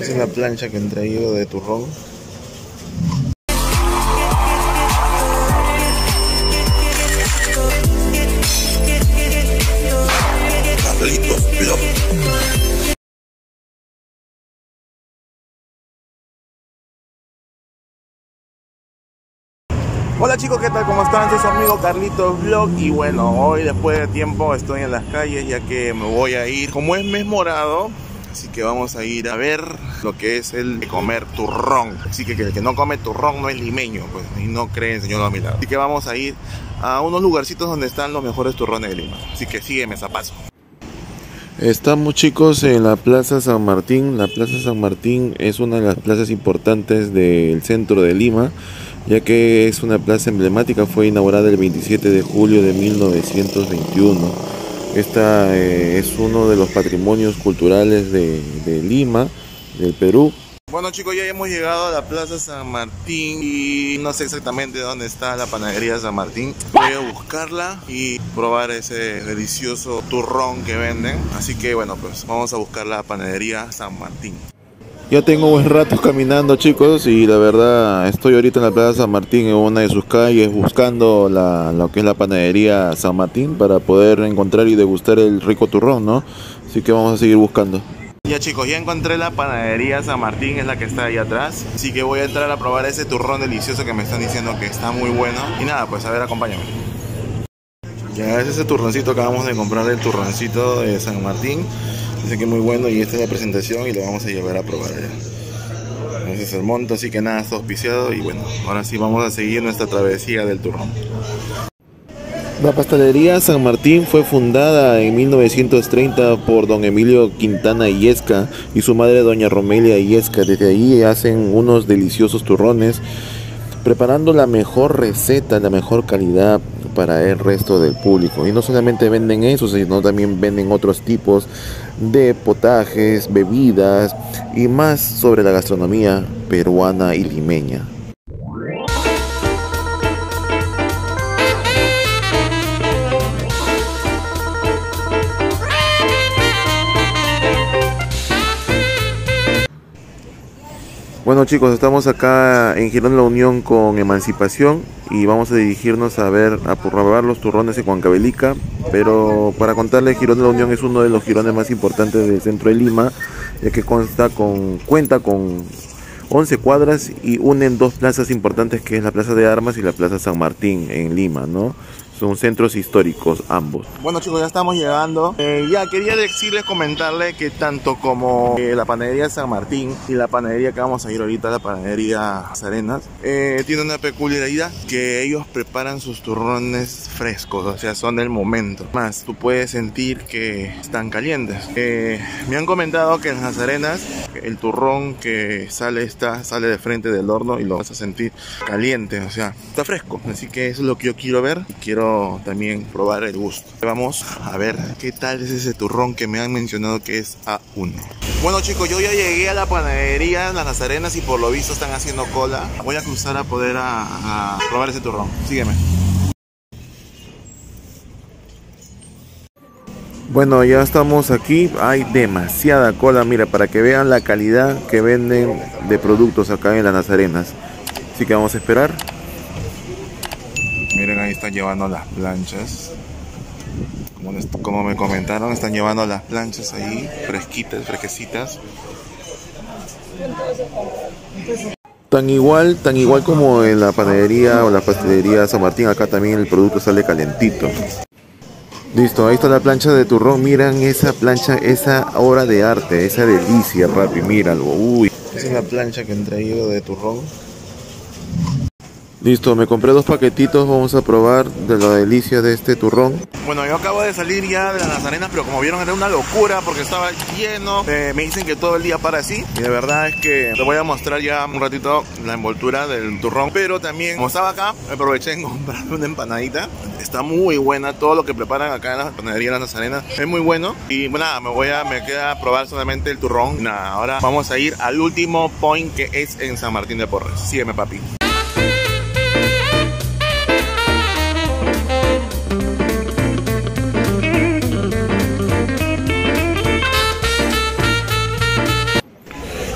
Esa es la plancha que han traído de turrón. Hola chicos, ¿qué tal? ¿Cómo están? Soy su amigo Carlitos Vlog y bueno, hoy después de tiempo estoy en las calles ya que me voy a ir, como es mes morado, así que vamos a ir a ver lo que es el de comer turrón. Así que el que no come turrón no es limeño, pues, y no creen, señor a. Así que vamos a ir a unos lugarcitos donde están los mejores turrones de Lima. Así que sígueme, zapazo. Estamos chicos en la Plaza San Martín. La Plaza San Martín es una de las plazas importantes del centro de Lima ya que es una plaza emblemática, fue inaugurada el 27 de julio de 1921. Esta eh, es uno de los patrimonios culturales de, de Lima, del Perú. Bueno chicos, ya hemos llegado a la Plaza San Martín y no sé exactamente dónde está la panadería San Martín. Voy a buscarla y probar ese delicioso turrón que venden. Así que bueno, pues vamos a buscar la panadería San Martín. Ya tengo buen rato caminando chicos y la verdad estoy ahorita en la Plaza San Martín en una de sus calles buscando la, lo que es la panadería San Martín para poder encontrar y degustar el rico turrón, ¿no? Así que vamos a seguir buscando. Ya chicos, ya encontré la panadería San Martín, es la que está ahí atrás. Así que voy a entrar a probar ese turrón delicioso que me están diciendo que está muy bueno. Y nada, pues a ver, acompáñame. Ya es ese turroncito, acabamos de comprar el turroncito de San Martín. Dice que muy bueno y esta es la presentación y lo vamos a llevar a probar allá. Ese es el monto, así que nada, está auspiciado y bueno, ahora sí vamos a seguir nuestra travesía del turrón. La pastelería San Martín fue fundada en 1930 por don Emilio Quintana Illesca y su madre doña Romelia Illesca. Desde ahí hacen unos deliciosos turrones, preparando la mejor receta, la mejor calidad para el resto del público. Y no solamente venden eso, sino también venden otros tipos de potajes, bebidas y más sobre la gastronomía peruana y limeña. Bueno chicos, estamos acá en Girón La Unión con Emancipación y vamos a dirigirnos a ver, a probar los turrones en Huancavelica. Pero para contarles, Girón La Unión es uno de los girones más importantes del centro de Lima, ya que consta con, cuenta con 11 cuadras y unen dos plazas importantes que es la Plaza de Armas y la Plaza San Martín en Lima, ¿no? Son centros históricos ambos. Bueno chicos, ya estamos llegando. Eh, ya quería decirles, comentarles que tanto como eh, la panadería San Martín y la panadería que vamos a ir ahorita, la panadería Arenas, eh, tiene una peculiaridad que ellos preparan sus turrones frescos, o sea, son del momento. Más, tú puedes sentir que están calientes. me han comentado que en las Arenas el turrón que sale está sale de frente del horno y lo vas a sentir caliente, o sea, está fresco. Así que eso es lo que yo quiero ver. Quiero también probar el gusto. Vamos a ver qué tal es ese turrón que me han mencionado que es A1. Bueno chicos, yo ya llegué a la panadería Las Nazarenas y por lo visto están haciendo cola. Voy a cruzar a poder a, probar ese turrón. Sígueme. Bueno, ya estamos aquí. Hay demasiada cola. Mira, para que vean la calidad que venden de productos acá en las Nazarenas. Así que vamos a esperar. Ahí están llevando las planchas. Como, me comentaron, están llevando las planchas ahí, fresquitas, fresquecitas. Tan igual, tan igual como en la panadería o la pastelería San Martín, acá también el producto sale calentito. Listo, ahí está la plancha de turrón. Miren esa plancha, esa obra de arte, esa delicia, Rapi, míralo. Uy, esa es la plancha que han traído de turrón. Listo, me compré dos paquetitos, vamos a probar de la delicia de este turrón. Bueno, yo acabo de salir ya de las Nazarenas, pero como vieron era una locura porque estaba lleno. Eh, me dicen que todo el día para así. Y de verdad es que les voy a mostrar ya un ratito la envoltura del turrón. Pero también, como estaba acá, aproveché en comprar una empanadita. Está muy buena, todo lo que preparan acá en la panadería de las Nazarenas es muy bueno. Y bueno, nada, me voy a, me queda probar solamente el turrón. Nada, ahora vamos a ir al último point que es en San Martín de Porres. Sígueme, papi.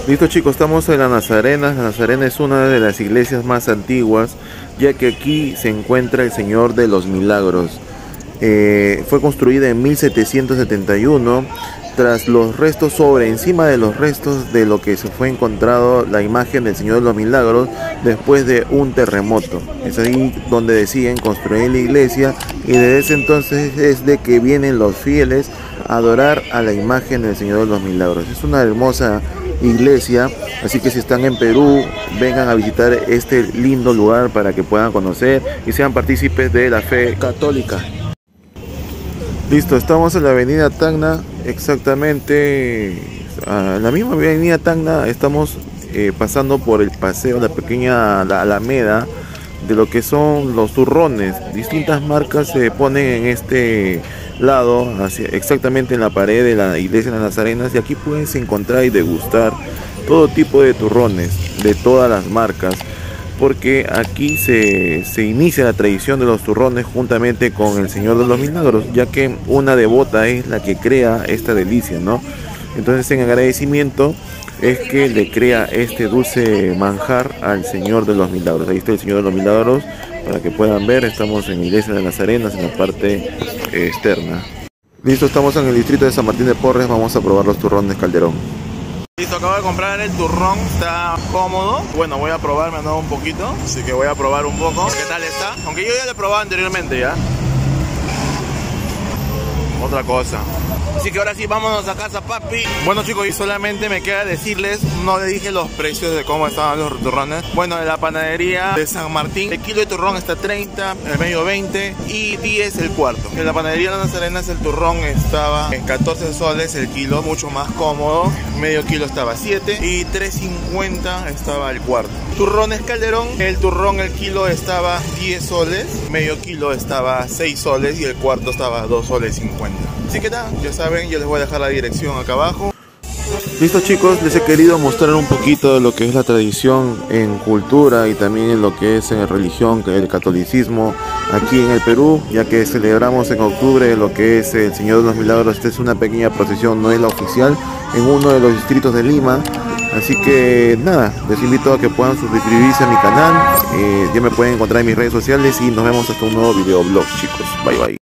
Listo chicos, estamos en la Nazarena. La Nazarena es una de las iglesias más antiguas, ya que aquí se encuentra el Señor de los Milagros. Eh, fue construida en 1771 tras los restos sobre encima de los restos de lo que se fue encontrado la imagen del Señor de los Milagros después de un terremoto. Es ahí donde deciden construir la iglesia y desde ese entonces es de que vienen los fieles a adorar a la imagen del Señor de los Milagros. Es una hermosa iglesia, así que si están en Perú, vengan a visitar este lindo lugar para que puedan conocer y sean partícipes de la fe católica. Listo, estamos en la avenida Tacna, exactamente a la misma avenida Tacna, estamos eh, pasando por el paseo, la pequeña alameda de lo que son los turrones. Distintas marcas se ponen en este lado, hacia, exactamente en la pared de la iglesia de las Nazarenas, y aquí puedes encontrar y degustar todo tipo de turrones de todas las marcas porque aquí se, inicia la tradición de los turrones juntamente con el Señor de los Milagros, ya que una devota es la que crea esta delicia, ¿no? Entonces en agradecimiento es que le crea este dulce manjar al Señor de los Milagros. Ahí está el Señor de los Milagros, para que puedan ver, estamos en iglesia de las Arenas, en la parte eh, externa. Listo, estamos en el distrito de San Martín de Porres, vamos a probar los turrones Calderón. Listo, acabo de comprar el turrón, está cómodo. Bueno, voy a probar, me un poquito, así que voy a probar un poco. ¿Qué tal está? Aunque yo ya lo he probado anteriormente ya. Otra cosa. Así que ahora sí, vámonos a casa, papi. Bueno, chicos, y solamente me queda decirles, no le dije los precios de cómo estaban los turrones. Bueno, de la panadería de San Martín, el kilo de turrón está 30, el medio 20 y 10 el cuarto. En la panadería de las Arenas el turrón estaba en 14 soles el kilo, mucho más cómodo. Medio kilo estaba 7 y 3.50 estaba el cuarto. Turrones Calderón, el turrón el kilo estaba 10 soles, medio kilo estaba 6 soles y el cuarto estaba 2 soles 50. Así que nada, ya saben, yo les voy a dejar la dirección acá abajo. Listo chicos, les he querido mostrar un poquito de lo que es la tradición en cultura y también en lo que es en religión, el catolicismo aquí en el Perú, ya que celebramos en octubre lo que es el Señor de los Milagros. Esta es una pequeña procesión, no es la oficial, en uno de los distritos de Lima. Así que nada, les invito a que puedan suscribirse a mi canal. Eh, ya me pueden encontrar en mis redes sociales y nos vemos hasta un nuevo video blog chicos. Bye bye.